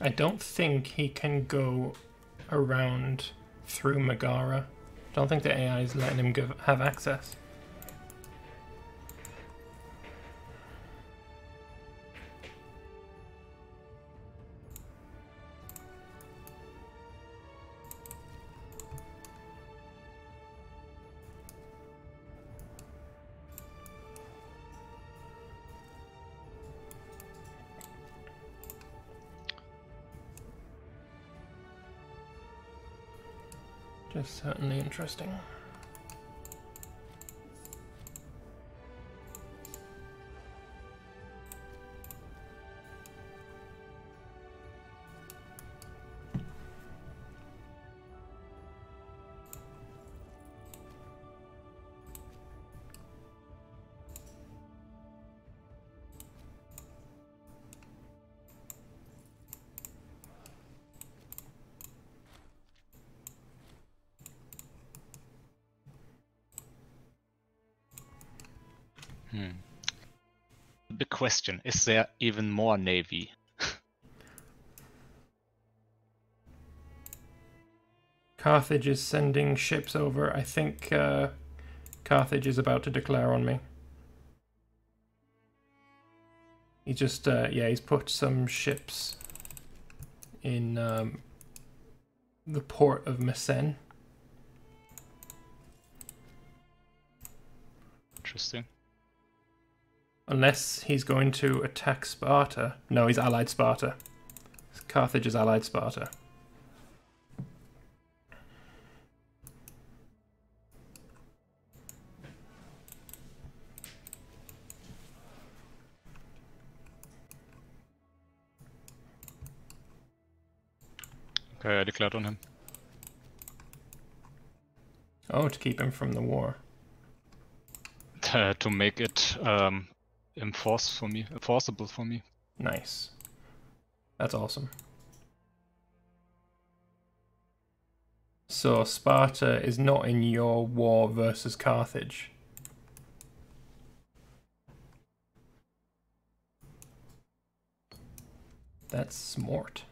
I don't think he can go around through Megara. I don't think the AI is letting him give, have access. Certainly interesting. The big question, is there even more navy? Carthage is sending ships over. I think uh, Carthage is about to declare on me. He just, uh, yeah, he's put some ships in um, the port of Messene. Interesting. Unless he's going to attack Sparta. No, he's allied Sparta. Carthage is allied Sparta. Okay, I declared on him. Oh, to keep him from the war. Uh, to make it um, enforce for me, enforceable for me. Nice. That's awesome. So Sparta is not in your war versus Carthage. That's smart.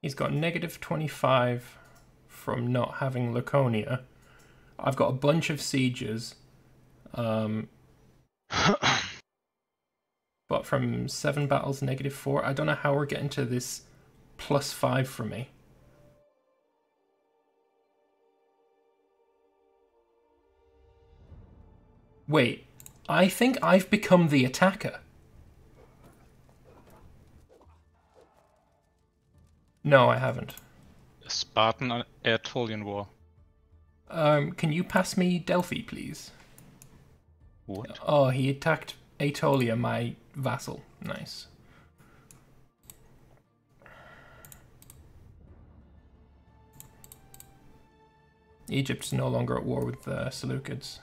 He's got negative 25 from not having Laconia. I've got a bunch of sieges. Um, but from seven battles, negative four. I don't know how we're getting to this plus five for me. Wait, I think I've become the attacker. No, I haven't. Spartan Aetolian War. Um, can you pass me Delphi, please? What? Oh, he attacked Aetolia, my vassal. Nice. Egypt's no longer at war with the Seleucids.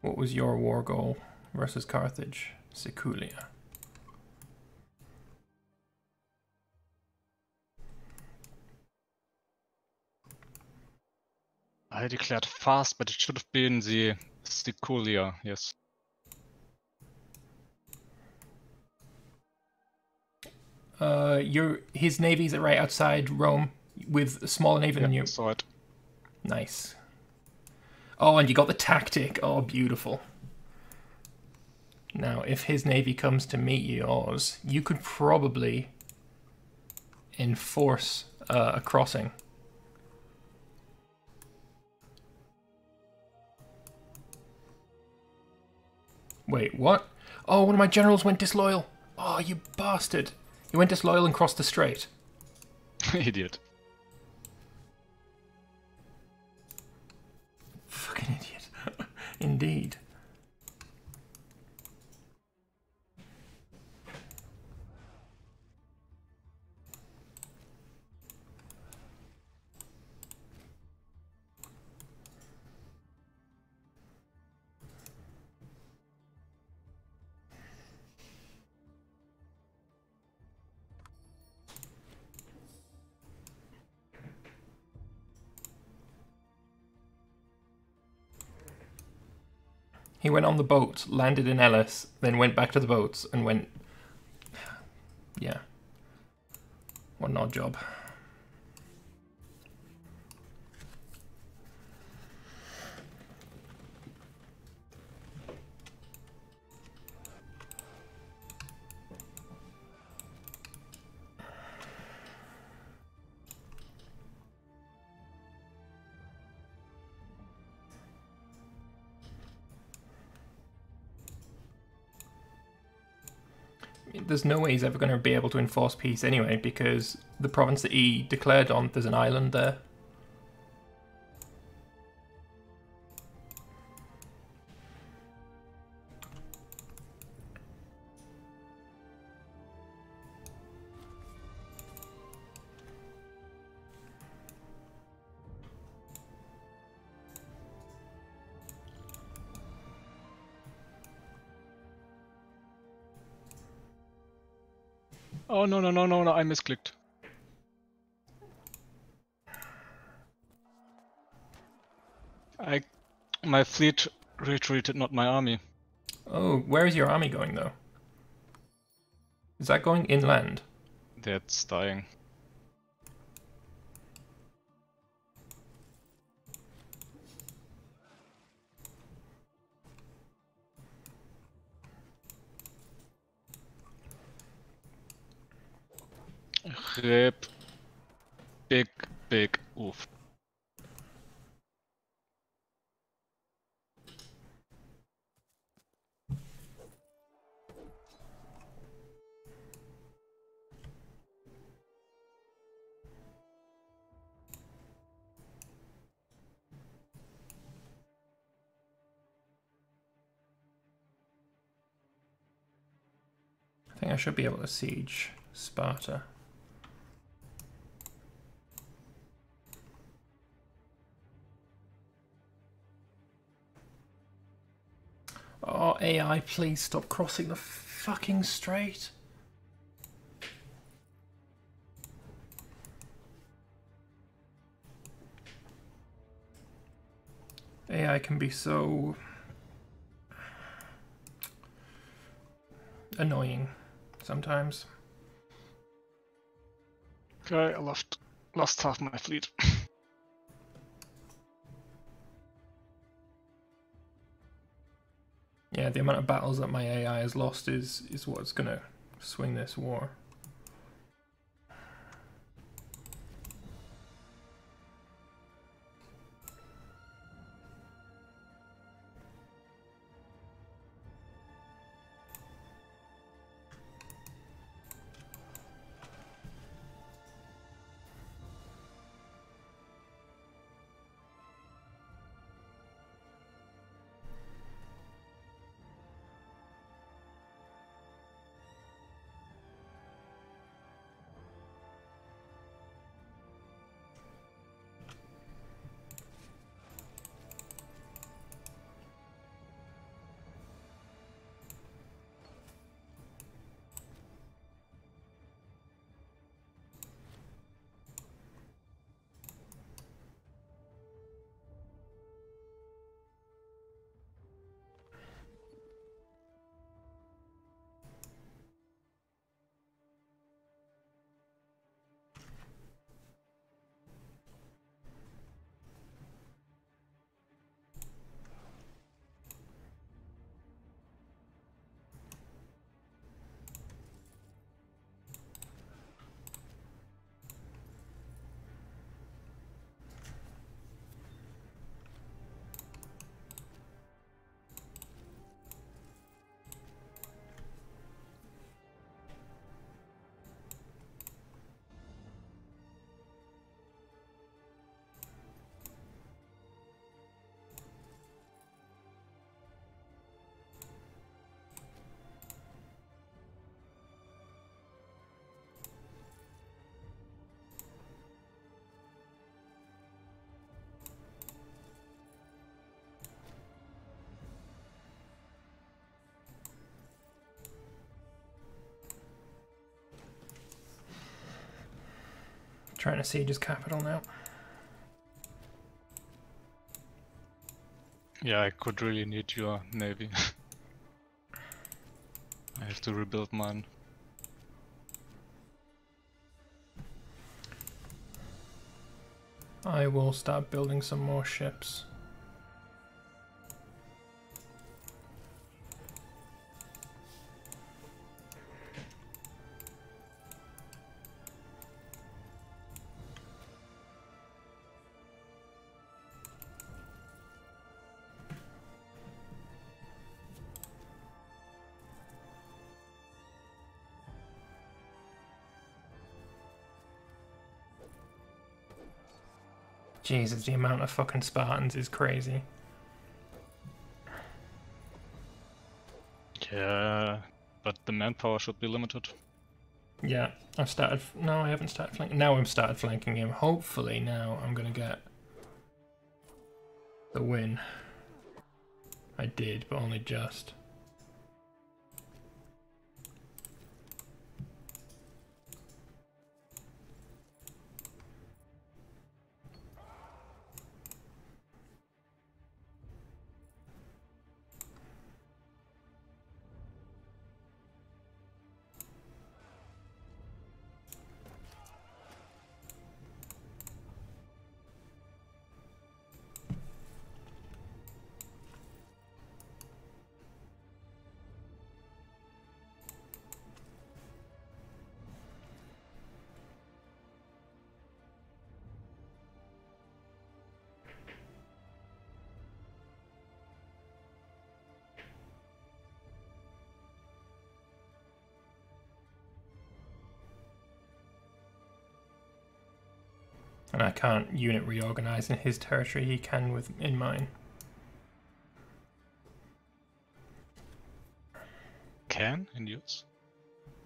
What was your war goal versus Carthage? Siculia. I declared fast, but it should have been the Sticulia, yes. Uh, your his navy's right outside Rome with a smaller navy than Yeah, you. saw it. Nice. Oh, and you got the tactic. Oh, beautiful. Now, if his navy comes to meet yours, you could probably enforce uh, a crossing. Wait, what? Oh, one of my generals went disloyal. Oh, you bastard. He went disloyal and crossed the strait. Idiot. Indeed. He went on the boat, landed in Elis, then went back to the boats and went. Yeah. What an odd job. There's no way he's ever going to be able to enforce peace anyway because the province that he declared on, there's an island there. Oh no no no no no! I misclicked. I, my fleet retreated, not my army. Oh, where is your army going though? Is that going inland? That's dying. Rip. Big, big oof. I think I should be able to siege Sparta. Oh, AI, please stop crossing the fucking strait. AI can be so annoying sometimes. Okay, I lost lost half my fleet. Yeah, the amount of battles that my AI has lost is is what's gonna swing this war. Trying to siege his capital now. Yeah, I could really need your navy. I have to rebuild mine. I will start building some more ships. Jesus, the amount of fucking Spartans is crazy. Yeah, but the manpower should be limited. Yeah, I've started. No, I haven't started flanking. Now I've started flanking him. Hopefully, now I'm gonna get the win. I did, but only just. And I can't unit reorganize in his territory, he can with in mine. Can in yours?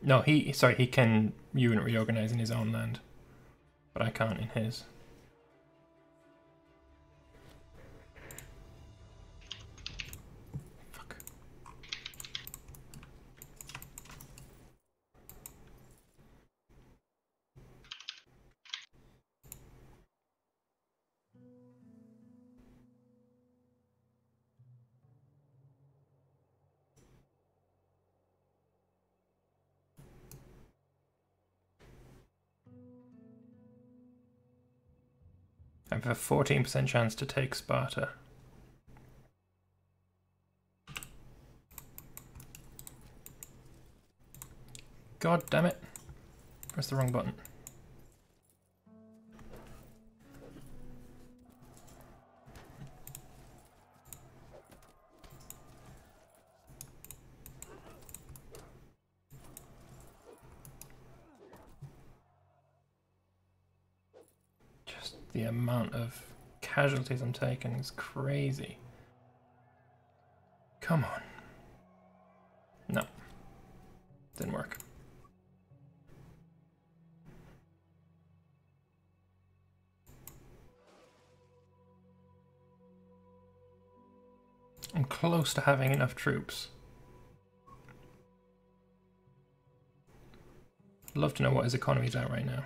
No, he sorry, he can unit reorganize in his own land. But I can't in his. I have a 14% chance to take Sparta. God damn it. Press the wrong button. The amount of casualties I'm taking is crazy. Come on. No. Didn't work. I'm close to having enough troops. Love to know what his economy's at right now.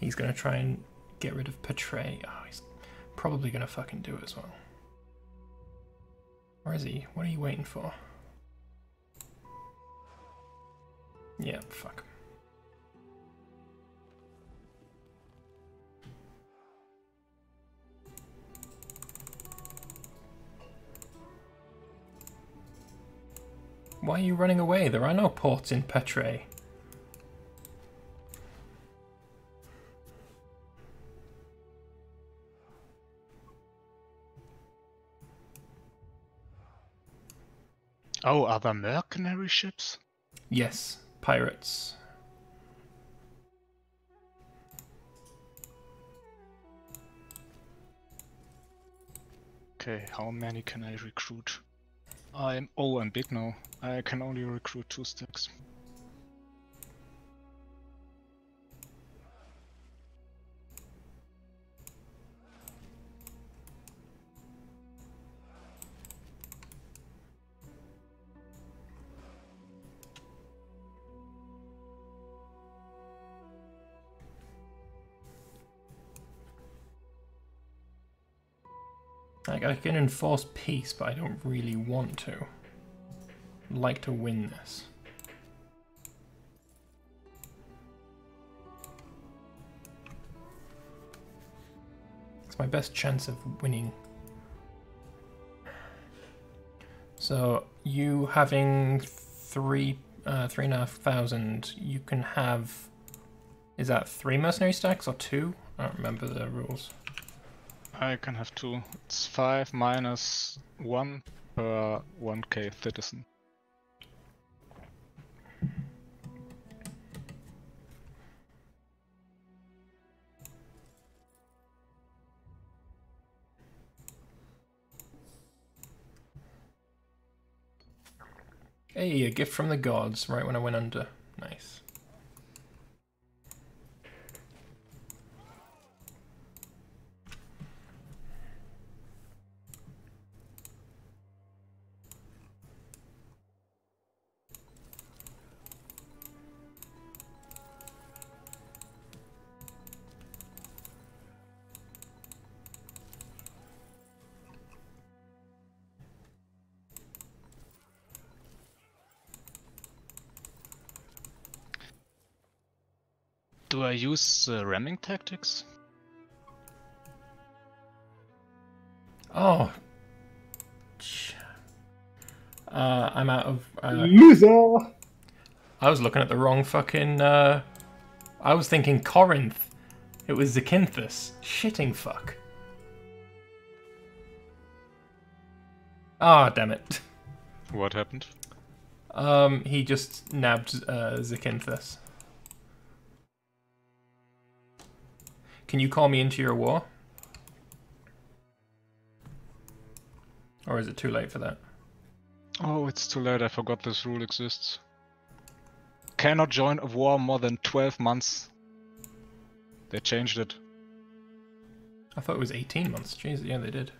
He's gonna try and get rid of Patrai. Oh, he's probably gonna fucking do it as well. Where is he? What are you waiting for? Yeah, fuck. Why are you running away? There are no ports in Patrai. Oh, are there mercenary ships? Yes, pirates. Okay, how many can I recruit? I'm oh I'm big now. I can only recruit two stacks. Like, I can enforce peace, but I don't really want to. I'd like to win this. It's my best chance of winning. So, you having three, uh, three and a half thousand, you can have. Is that three mercenary stacks or two? I don't remember the rules. I can have two. It's five minus one per one K citizen. Hey, a gift from the gods right when I went under. Nice. Do I use uh, ramming tactics? Oh. Uh, I'm out of. Uh, Loser! I was looking at the wrong fucking. Uh, I was thinking Corinth. It was Zakynthos. Shitting fuck. Ah, damn it. What happened? Um, he just nabbed uh, Zakynthos. Can you call me into your war? Or is it too late for that? Oh, it's too late. I forgot this rule exists. Cannot join a war more than 12 months. They changed it. I thought it was 18 months. Jeez, yeah, they did.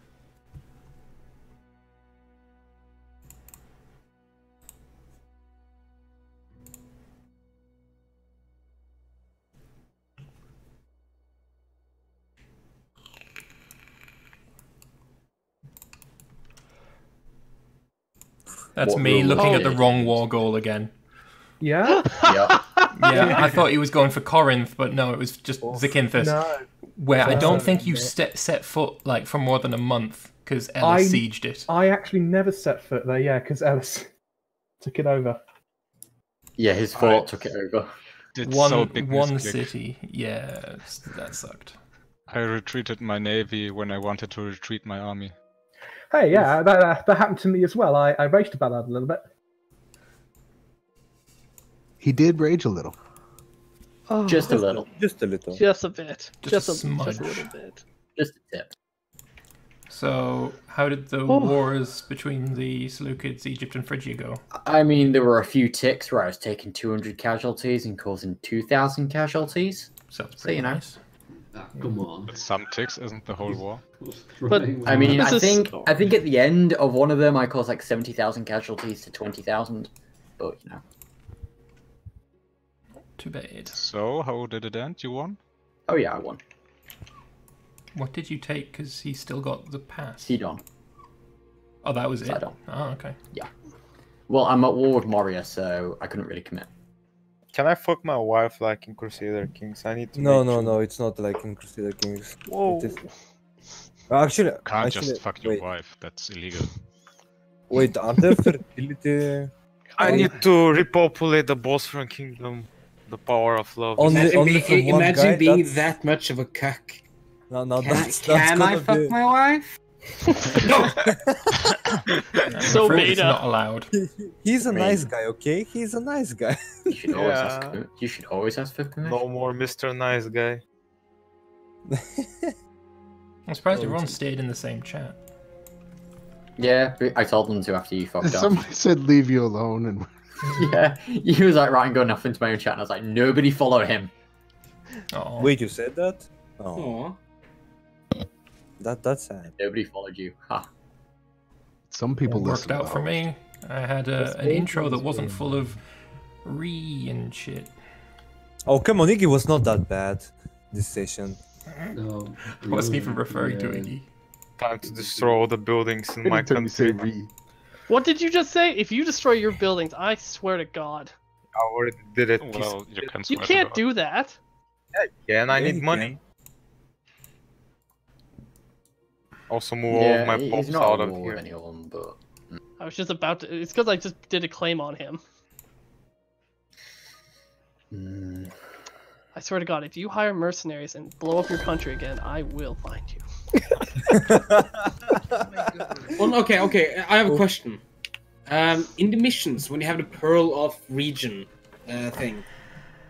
That's What me rule? looking at the Oh. wrong war goal again. Yeah? yeah. Yeah, I thought he was going for Corinth, but no, it was just oh, Zakynthos. No. Where I don't think you ste- set foot like for more than a month because Elis I- sieged it. I actually never set foot there, yeah, because Elis took it over. Yeah, his fort took it over. Did One so big one misclick. city, yeah, that sucked. I retreated my navy when I wanted to retreat my army. Hey, yeah, that, that, that happened to me as well. I, I raged about that a little bit. He did rage a little. Oh, Just a little. Just a little. just a bit. Just Just, a a, just a little bit. Just a tip. So, how did the Oh. wars between the Seleucids, Egypt, and Phrygia go? I mean, there were a few ticks where I was taking 200 casualties and causing 2,000 casualties. So, that's So, pretty nice. know. Nice. Ah, come on. But some ticks isn't the whole war. But- I mean, I is- think I think at the end of one of them, I caused like 70,000 casualties to 20,000. But, you know. Too bad. So, how did it end? You won? Oh, yeah, I won. What did you take? Because he still got the pass. Sidon. Oh, that was it. Sidon. Oh, okay. Yeah. Well, I'm at war with Maurya, so I couldn't really commit. Can I fuck my wife like in Crusader Kings? I need to. No, no, sure. no. It's not like in Crusader Kings. Whoa. It is... Actually, Can't actually, just fuck your wait, wife. That's illegal. Wait, aren't there fertility? I need to repopulate the Bosphorus Kingdom. The power of love. Only- Imagine, only be- from one imagine guy, being that's- that much of a cuck. No, no, Can, I, that's, that's can I fuck be... my wife? I'm So afraid it's not allowed. He's a I nice guy, okay? He's a nice guy. You should always ask. Yeah. commi- You should always ask for permission. No more Mr. Nice Guy. I'm surprised Oh, everyone stayed in the same chat. Yeah, I told them to after you fucked off. Somebody said leave you alone, and yeah, he was like, Ryan, go enough into my own chat, and I was like, nobody follow him. Oh, Wait, you said that? Oh, Aw. That that's sad. Nobody followed you. Ha. some people it worked listen. out for me. I had uh, a, an intro that wasn't yeah. full of re and shit. Oh, come on, Iggy was not that bad this session. No. I wasn't even no, referring to yeah. Iggy. Time to destroy all the buildings in my Anytime you say country. What did you just say? If you destroy your buildings, I swear to God, I already did it. Well, you you can't do that. Yeah, and I Yeah, need you money. Also move yeah, all my he- pops he's not out at of here. any of them, but I was just about to. It's because I just did a claim on him. Hmm. I swear to God, if you hire mercenaries and blow up your country again, I will find you. Well, okay, okay. I have a question. Um, in the missions, when you have the Pearl of Region uh, thing,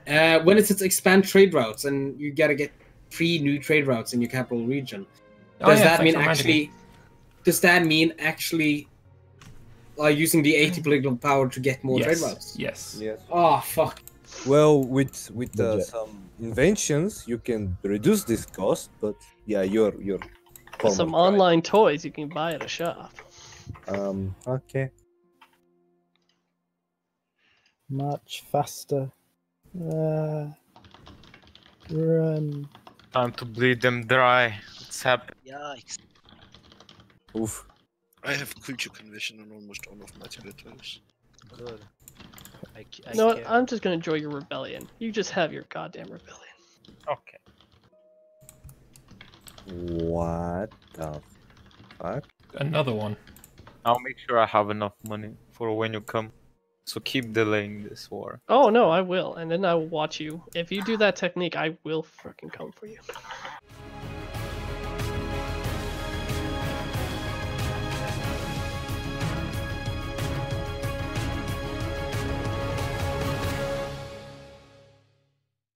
uh, when it says expand trade routes and you gotta get three new trade routes in your capital region, Oh, does yeah, that mean for me. actually? Does that mean actually, like using the 80 political power to get more yes. trade routes? Yes. Yes. Oh fuck! Well, with with uh, some inventions, you can reduce this cost, but yeah, your your. With some former online toys you can buy at a shop. Um. Okay. Much faster. Uh, run. Time to bleed them dry. It's happening. Yikes. Oof. I have culture conversion on almost all of my territories. Good. I, c- I You know what? care. I'm just gonna enjoy your rebellion. You just have your goddamn rebellion. Okay. What the fuck? Another one. I'll make sure I have enough money for when you come. So keep delaying this war. Oh no, I will, and then I will watch you. If you do that technique, I will freaking come for you.